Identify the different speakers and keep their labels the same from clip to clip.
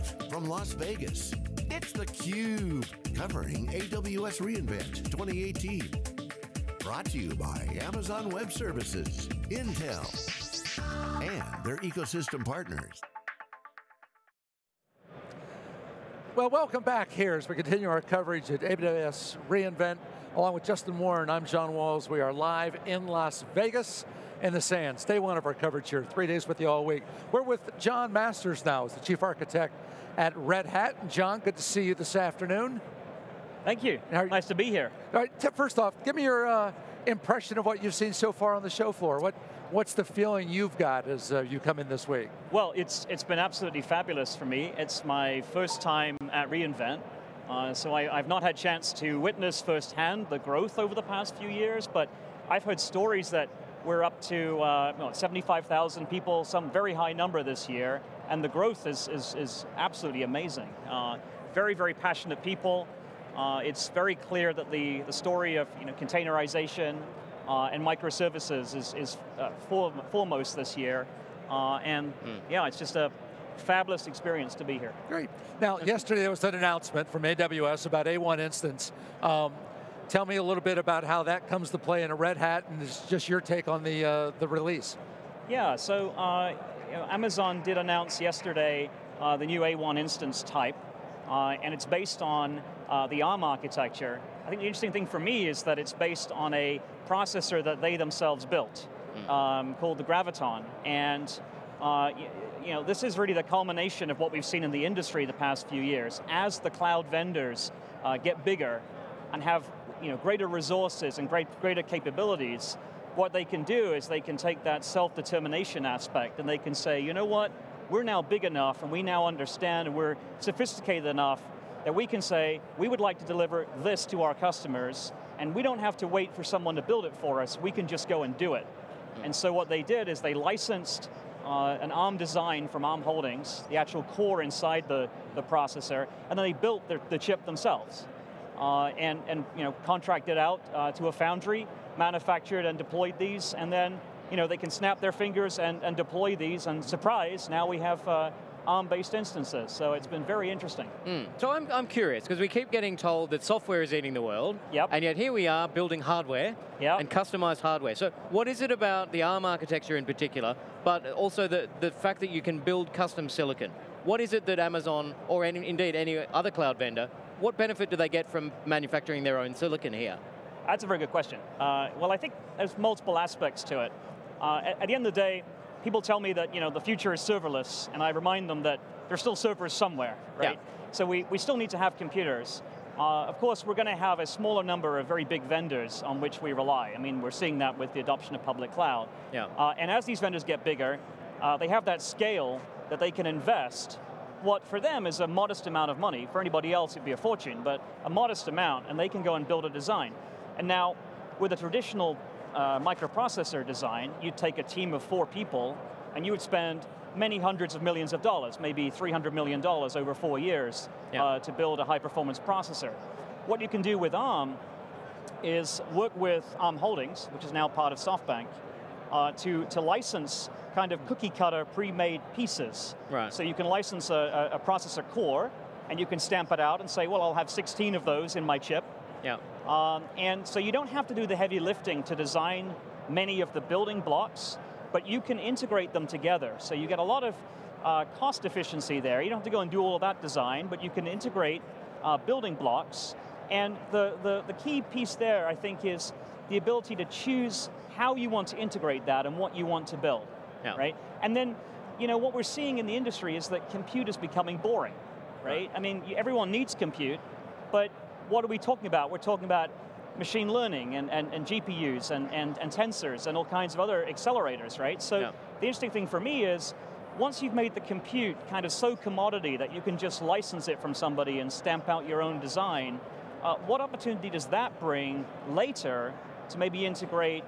Speaker 1: Live from Las Vegas, it's theCUBE, covering AWS reInvent 2018. Brought to you by Amazon Web Services, Intel, and their ecosystem partners.
Speaker 2: Well, welcome back here as we continue our coverage at AWS reInvent. Along with Justin Warren, I'm John Walls. We are live in Las Vegas in the sands. Day one of our coverage here, three days with you all week. We're with Jon Masters now, as the Chief Architect at Red Hat. Jon, good to see you this afternoon.
Speaker 3: Thank you, nice to be here.
Speaker 2: All right, first off, give me your uh, impression of what you've seen so far on the show floor. What, what's the feeling you've got as uh, you come in this week?
Speaker 3: Well, it's, it's been absolutely fabulous for me. It's my first time at reInvent. Uh, so I, have not had chance to witness firsthand the growth over the past few years, but I've heard stories that we're up to uh, 75,000 people, some very high number this year, and the growth is, is, is absolutely amazing. Uh, very, very passionate people. Uh, it's very clear that the, the story of you know, containerization and microservices is, is uh, foremost this year. Uh, and mm. yeah, it's just a fabulous experience to be here.
Speaker 2: Great. Now, yesterday there was an announcement from AWS about A1 Instance. Um, Tell me a little bit about how that comes to play in a Red Hat, and it's just your take on the uh, the release.
Speaker 3: Yeah, so uh, you know, Amazon did announce yesterday uh, the new A1 instance type, uh, and it's based on uh, the ARM architecture. I think the interesting thing for me is that it's based on a processor that they themselves built, mm. um, called the Graviton, and uh, you know, this is really the culmination of what we've seen in the industry the past few years. As the cloud vendors get bigger and have you know, greater resources and great, greater capabilities, what they can do is they can take that self-determination aspect and they can say, you know what, we're now big enough and we now understand and we're sophisticated enough that we can say, we would like to deliver this to our customers and we don't have to wait for someone to build it for us, we can just go and do it. Hmm. And so what they did is they licensed uh, an ARM design from ARM Holdings, the actual core inside the, the processor, and then they built the, the chip themselves uh, and, and you know, contracted out uh, to a foundry, manufactured and deployed these, and then you know, they can snap their fingers and, and deploy these, and surprise, now we have uh, ARM-based instances, so it's been very interesting.
Speaker 4: Mm. So I'm, I'm curious, because we keep getting told that software is eating the world,
Speaker 3: yep.
Speaker 4: and yet here we are building hardware
Speaker 3: yep.
Speaker 4: and customized hardware. So what is it about the ARM architecture in particular, but also the, the fact that you can build custom silicon? What is it that Amazon, or any, indeed any other cloud vendor, what benefit do they get from manufacturing their own silicon here?
Speaker 3: That's a very good question. Uh, well, I think there's multiple aspects to it. Uh, at, at, the end of the day, people tell me that you know the future is serverless, and I remind them that there's still servers somewhere, right?
Speaker 4: Yeah.
Speaker 3: So we, we still need to have computers. Uh, of course, we're going to have a smaller number of very big vendors on which we rely. I mean, we're seeing that with the adoption of public cloud.
Speaker 4: Yeah.
Speaker 3: Uh, and as these vendors get bigger, uh, they have that scale that they can invest what for them is a modest amount of money. For anybody else it'd be a fortune, but a modest amount, and they can go and build a design. And now, with a traditional uh, microprocessor design, you'd take a team of four people, and you would spend many hundreds of millions of dollars, maybe $300 million over four years
Speaker 4: yeah. uh,
Speaker 3: to build a high performance processor. What you can do with ARM is work with ARM Holdings, which is now part of SoftBank, uh, to, to license kind of cookie cutter pre-made pieces.
Speaker 4: Right.
Speaker 3: So you can license a, a, processor core, and you can stamp it out and say, well, I'll have 16 of those in my chip.
Speaker 4: Yeah.
Speaker 3: Um, and so you don't have to do the heavy lifting to design many of the building blocks, but you can integrate them together. So you get a lot of uh, cost efficiency there. You don't have to go and do all of that design, but you can integrate uh, building blocks. And the, the, the key piece there, I think, is the ability to choose how you want to integrate that and what you want to build
Speaker 4: yeah.
Speaker 3: right? And then, you know, what we're seeing in the industry is that compute is becoming boring, right? right? I mean, everyone needs compute, but what are we talking about? We're talking about machine learning and, and, and GPUs and, and, and tensors and all kinds of other accelerators, right? So
Speaker 4: yeah.
Speaker 3: the interesting thing for me is, once you've made the compute kind of so commodity that you can just license it from somebody and stamp out your own design, uh, what opportunity does that bring later to maybe integrate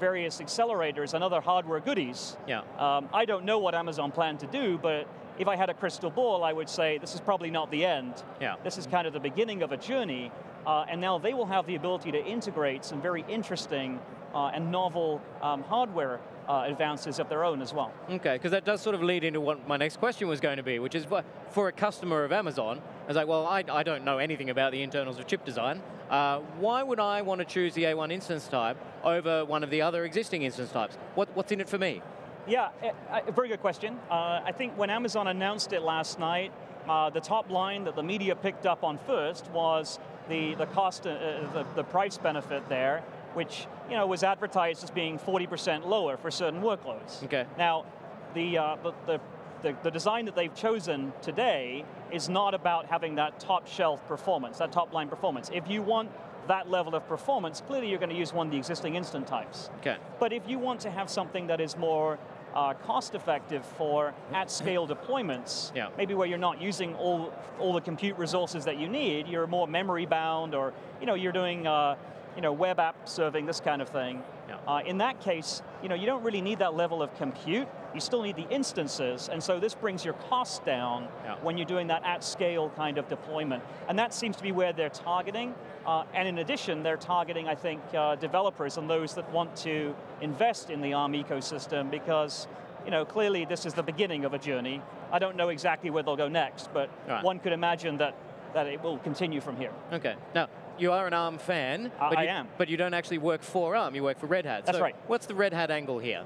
Speaker 3: various accelerators and other hardware goodies.
Speaker 4: Yeah.
Speaker 3: Um, I don't know what Amazon planned to do, but if I had a crystal ball, I would say this is probably not the end.
Speaker 4: Yeah.
Speaker 3: This is kind of the beginning of a journey, uh, and now they will have the ability to integrate some very interesting uh, and novel um, hardware uh, advances of their own as well.
Speaker 4: Okay, because that does sort of lead into what my next question was going to be, which is for a customer of Amazon, I was like, well, I, I don't know anything about the internals of chip design. Uh, why would I want to choose the A1 instance type over one of the other existing instance types? What, what's in it for me?
Speaker 3: Yeah, a, a very good question. Uh, I think when Amazon announced it last night, uh, the top line that the media picked up on first was the, the cost, uh, uh the, the price benefit there, which you know, was advertised as being 40% lower for certain workloads.
Speaker 4: Okay.
Speaker 3: Now, the, uh, the, the, the, the design that they've chosen today is not about having that top shelf performance, that top line performance. If you want that level of performance, clearly you're going to use one of the existing instance types.
Speaker 4: Okay.
Speaker 3: But if you want to have something that is more uh, cost effective for at scale deployments,
Speaker 4: yeah.
Speaker 3: maybe where you're not using all, all the compute resources that you need, you're more memory bound or you know, you're doing uh, you know, web app serving, this kind of thing. Uh, in that case, you know, you don't really need that level of compute, you still need the instances, and so this brings your costs down
Speaker 4: yeah.
Speaker 3: when you're doing that at scale kind of deployment. And that seems to be where they're targeting, uh, and in addition, they're targeting, I think, uh, developers and those that want to invest in the ARM ecosystem because you know, clearly this is the beginning of a journey. I don't know exactly where they'll go next, but
Speaker 4: right.
Speaker 3: one could imagine that, that it will continue from here.
Speaker 4: Okay, now, you are an ARM fan, uh, but,
Speaker 3: I
Speaker 4: you,
Speaker 3: am.
Speaker 4: but you don't actually work for ARM, you work for Red Hat.
Speaker 3: That's
Speaker 4: so
Speaker 3: right.
Speaker 4: What's the Red Hat angle here?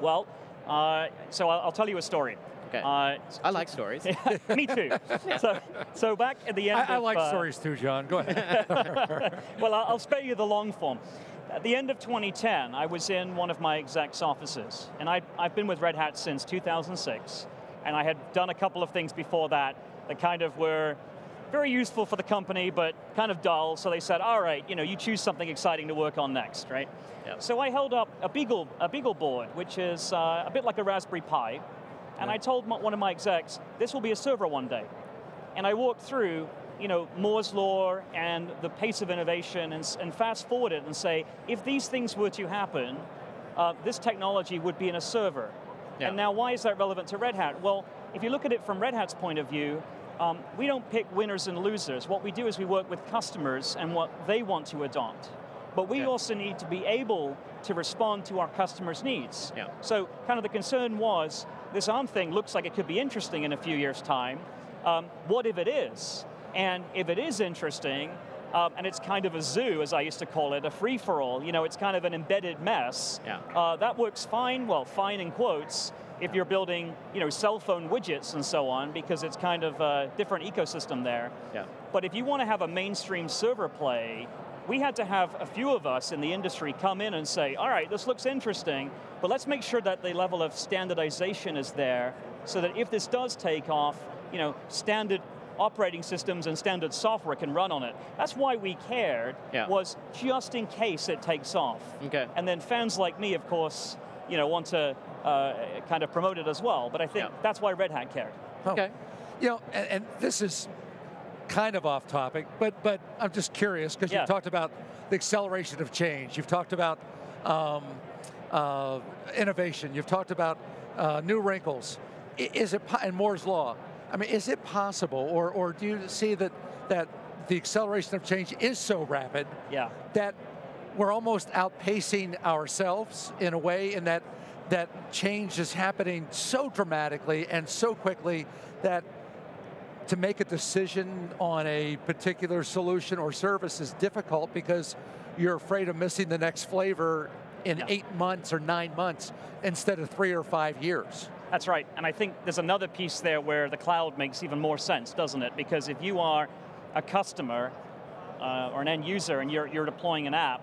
Speaker 3: Well, uh, so I'll, I'll, tell you a story.
Speaker 4: Okay.
Speaker 3: Uh,
Speaker 4: I like stories.
Speaker 3: me too. so, so back at the end
Speaker 2: I, I
Speaker 3: of,
Speaker 2: like
Speaker 3: uh,
Speaker 2: stories too, John. Go ahead.
Speaker 3: well, I'll spare you the long form. At the end of 2010, I was in one of my exec's offices, and I, I've been with Red Hat since 2006, and I had done a couple of things before that that kind of were very useful for the company, but kind of dull, so they said, all right, you know, you choose something exciting to work on next, right?
Speaker 4: Yep.
Speaker 3: So I held up a Beagle, a Beagle board, which is uh, a bit like a Raspberry Pi, and I told one of my execs, this will be a server one day. And I walked through you know, Moore's law and the pace of innovation and, and fast forward it and say, if these things were to happen, uh, this technology would be in a server.
Speaker 4: Yeah.
Speaker 3: And now why is that relevant to Red Hat? Well, if you look at it from Red Hat's point of view, um, we don't pick winners and losers. What we do is we work with customers and what they want to adopt. But we
Speaker 4: yeah.
Speaker 3: also need to be able to respond to our customers' needs.
Speaker 4: Yeah.
Speaker 3: So kind of the concern was, this ARM thing looks like it could be interesting in a few years' time. Um, what if it is? And if it is interesting, um, and it's kind of a zoo, as I used to call it, a free-for-all, you know, it's kind of an embedded mess,
Speaker 4: yeah.
Speaker 3: uh, that works fine, well, fine in quotes, if you're building you know, cell phone widgets and so on, because it's kind of a different ecosystem there.
Speaker 4: Yeah.
Speaker 3: But if you want to have a mainstream server play, we had to have a few of us in the industry come in and say, all right, this looks interesting, but let's make sure that the level of standardization is there, so that if this does take off, you know, standard operating systems and standard software can run on it. That's why we cared,
Speaker 4: yeah.
Speaker 3: was just in case it takes off.
Speaker 4: Okay.
Speaker 3: And then fans like me, of course, you know, want to uh, kind of promoted as well, but I think
Speaker 4: yeah.
Speaker 3: that's why Red Hat cared.
Speaker 2: Oh.
Speaker 4: Okay.
Speaker 2: You know, and, and, this is kind of off topic, but but I'm just curious because
Speaker 3: yeah.
Speaker 2: you've talked about the acceleration of change. You've talked about um, uh, innovation. You've talked about uh, new wrinkles. Is it and Moore's law? I mean, is it possible, or, or do you see that, that the acceleration of change is so rapid
Speaker 3: yeah.
Speaker 2: that we're almost outpacing ourselves in a way in that that change is happening so dramatically and so quickly that to make a decision on a particular solution or service is difficult because you're afraid of missing the next flavor in
Speaker 3: yeah.
Speaker 2: eight months or nine months instead of three or five years.
Speaker 3: That's right, and I think there's another piece there where the cloud makes even more sense, doesn't it? Because if you are a customer uh, or an end user and you're, you're deploying an app,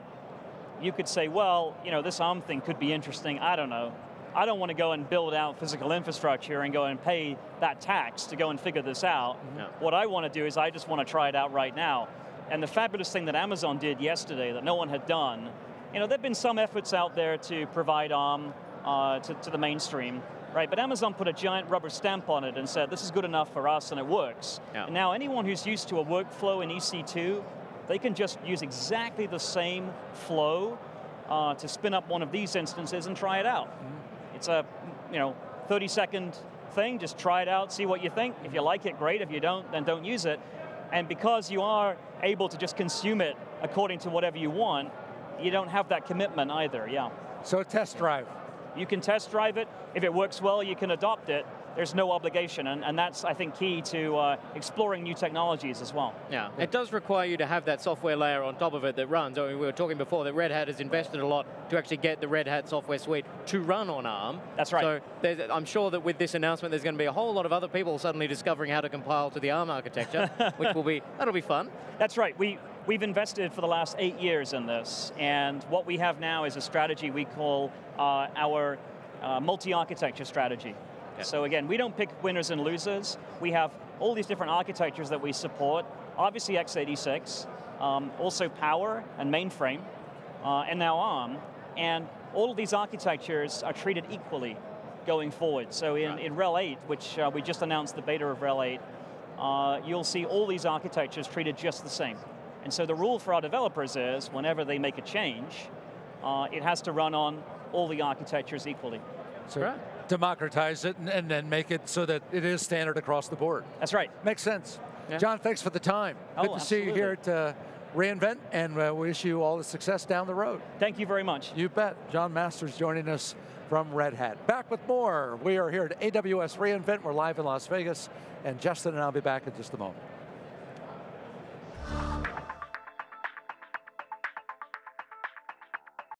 Speaker 3: you could say, well, you know, this ARM thing could be interesting, I don't know. I don't want to go and build out physical infrastructure and go and pay that tax to go and figure this out.
Speaker 4: No.
Speaker 3: What I want to do is I just want to try it out right now. And the fabulous thing that Amazon did yesterday that no one had done, you know, there have been some efforts out there to provide ARM uh, to, to the mainstream, right? But Amazon put a giant rubber stamp on it and said, this is good enough for us and it works.
Speaker 4: Yeah.
Speaker 3: And now anyone who's used to a workflow in EC2, they can just use exactly the same flow uh, to spin up one of these instances and try it out. Mm -hmm. It's a, you know, 30 second thing, just try it out, see what you think. If you like it, great. If you don't, then don't use it. And because you are able to just consume it according to whatever you want, you don't have that commitment either, yeah.
Speaker 2: So a test drive.
Speaker 3: You can test drive it. If it works well, you can adopt it. There's no obligation, and, and that's, I think, key to uh, exploring new technologies as well.
Speaker 4: Yeah, it does require you to have that software layer on top of it that runs. I mean, we were talking before that Red Hat has invested a lot to actually get the Red Hat software suite to run on ARM.
Speaker 3: That's right.
Speaker 4: So I'm sure that with this announcement, there's going to be a whole lot of other people suddenly discovering how to compile to the ARM architecture, which will be, that'll be fun.
Speaker 3: That's right. We, we've invested for the last eight years in this, and what we have now is a strategy we call uh, our uh, multi-architecture strategy. So again, we don't pick winners and losers. We have all these different architectures that we support. Obviously x86, um, also Power and mainframe, uh, and now ARM. And all of these architectures are treated equally going forward. So in, right. in RHEL 8, which uh, we just announced the beta of RHEL 8, uh, you'll see all these architectures treated just the same. And so the rule for our developers is, whenever they make a change, uh, it has to run on all the architectures equally.
Speaker 2: So right. Democratize it and, and, then make it so that it is standard across the board.
Speaker 3: That's right.
Speaker 2: Makes sense. Yeah. Jon, thanks for the time.
Speaker 3: Oh,
Speaker 2: Good to
Speaker 3: absolutely.
Speaker 2: see you here at uh, reInvent, and uh, wish you all the success down the road.
Speaker 3: Thank you very much.
Speaker 2: You bet. Jon Masters joining us from Red Hat. Back with more. We are here at AWS reInvent. We're live in Las Vegas, and Justin and I'll be back in just a moment.